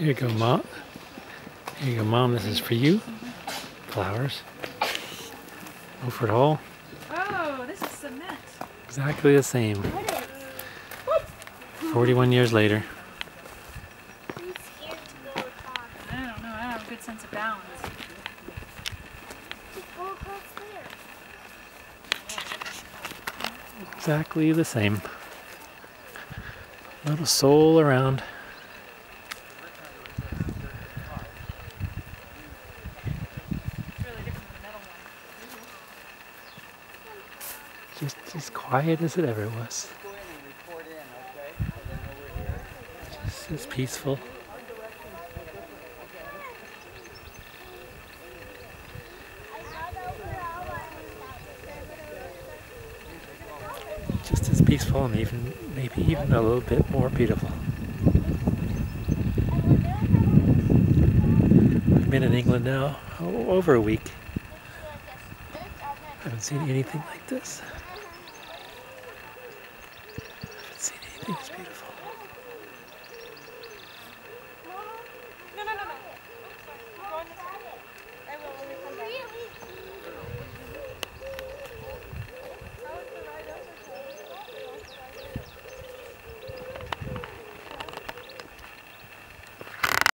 Here you go, Mom. Here you go, Mom. This is for you. Flowers. Milford Hall. Oh, this is cement. Exactly the same. 41 years later. I'm scared to go across. I don't know. I have a good sense of balance. Just go across there. Exactly the same. Little soul around. Just as quiet as it ever was. Just as peaceful. Just as peaceful and even maybe even a little bit more beautiful. I've been in England now oh, over a week. I haven't seen anything like this. It's beautiful.